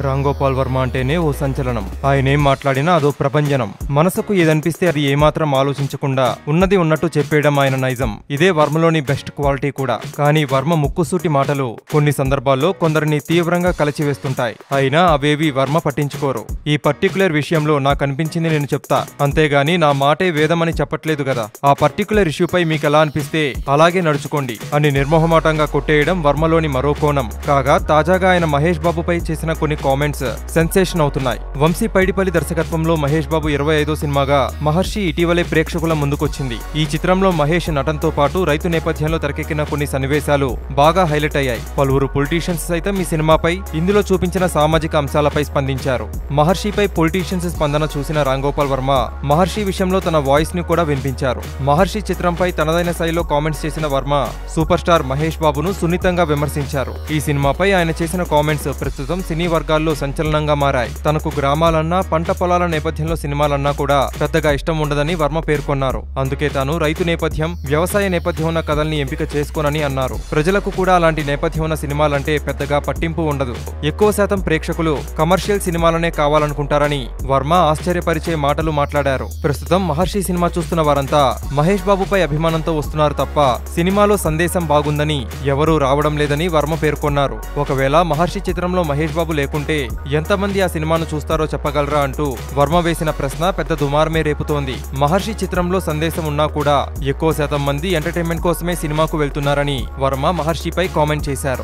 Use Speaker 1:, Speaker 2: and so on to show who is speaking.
Speaker 1: రాంగోపాల్ వర్మ అంటేనే ఓ సంచలనం. ఆయన ఏం మాట్లాడినా అదో ప్రపంచనం మనసుకు ఏదనిపిస్తే అది ఏమాత్రం ఆలోచించకుండా ఉన్నది ఉన్నట్టు చెప్పేయడం ఆయన నైజం. ఇదే వర్మలోని బెస్ట్ క్వాలిటీ కూడా. కానీ వర్మ ముక్కుసూటి మాటలు కొన్ని సందర్భాల్లో కొందరిని తీవ్రంగా కలిచివేస్తుంటాయి. అయినా అవేవి వర్మ పట్టించుకోరు. ఈ పర్టికులర్ విషయంలో నాకు అనిపించింది నేను చెప్తా. అంతేగాని నా మాటే వేదమని చెప్పట్లేదు కదా. ఆ పర్టికులర్ ఇష్యూపై మీకు ఎలా అనిపిస్తే అలాగే నడుచుకోండి అని నిర్మోహమాటంగా కొట్టేయడం వర్మలోని మరో కోణం. కాగా తాజాగా ఆయన మహేష్ బాబుపై చేసిన కొన్ని కామెంట్స్ సెన్సేషన్ అవుతున్నాయి. వంశీ పైడిపల్లి దర్శకత్వంలో మహేష్ బాబు ఇరవై ఐదో సినిమాగా మహర్షి ఇటీవలే ప్రేక్షకుల ముందుకొచ్చింది. ఈ చిత్రంలో మహేష్ నటనతో పాటు రైతు నేపథ్యంలో తెరకెక్కిన కొన్ని సన్నివేశాలు బాగా హైలైట్ అయ్యాయి. పలువురు పొలిటీషియన్స్ సైతం ఈ సినిమాపై ఇందులో చూపించిన సామాజిక అంశాలపై స్పందించారు. మహర్షిపై పొలిటీషియన్స్ స్పందన చూసిన రాంగోపాల్ వర్మ మహర్షి విషయంలో తన వాయిస్ని కూడా వినిపించారు. మహర్షి చిత్రంపై తనదైన శైలిలో కామెంట్స్ చేసిన వర్మ సూపర్ స్టార్ మహేష్ బాబును సున్నితంగా విమర్శించారు. ఈ సినిమాపై ఆయన చేసిన కామెంట్స్ ప్రస్తుతం సినీ వర్గాల్లో సంచలనంగా మారాయి. తనకు గ్రామాలన్నా పంట పొలాల నేపథ్యంలో సినిమాలన్నా కూడా పెద్దగా ఇష్టం ఉండదని వర్మ పేర్కొన్నారు. అందుకే తాను రైతు నేపథ్యం వ్యవసాయ నేపథ్యం ఉన్న కథల్ని ఎంపిక చేసుకోనని అన్నారు. ప్రజలకు కూడా అలాంటి నేపథ్యం ఉన్న సినిమాలంటే పెద్దగా పట్టింపు ఉండదు. ఎక్కువ శాతం ప్రేక్షకులు కమర్షియల్ సినిమాలనే కావాలనుకుంటారని వర్మ ఆశ్చర్యపరిచే మాటలు మాట్లాడారు. ప్రస్తుతం మహర్షి సినిమా చూస్తున్న వారంతా మహేష్ బాబుపై అభిమానంతో వస్తున్నారు తప్ప సినిమాలో సందేశం బాగుందని ఎవరూ రావడం లేదని వర్మ పేర్కొన్నారు. ఒకవేళ మహర్షి చిత్రంలో మహేష్ బాబు లేకుండా ఉంటే ఎంతమంది ఆ సినిమాను చూస్తారో చెప్పగలరా అంటూ వర్మ వేసిన ప్రశ్న పెద్ద దుమారమే రేపుతోంది. మహర్షి చిత్రంలో సందేశం ఉన్నా కూడా ఎక్కువ శాతం మంది ఎంటర్టైన్మెంట్ కోసమే సినిమాకు వెళ్తున్నారని వర్మ మహర్షిపై కామెంట్ చేశారు.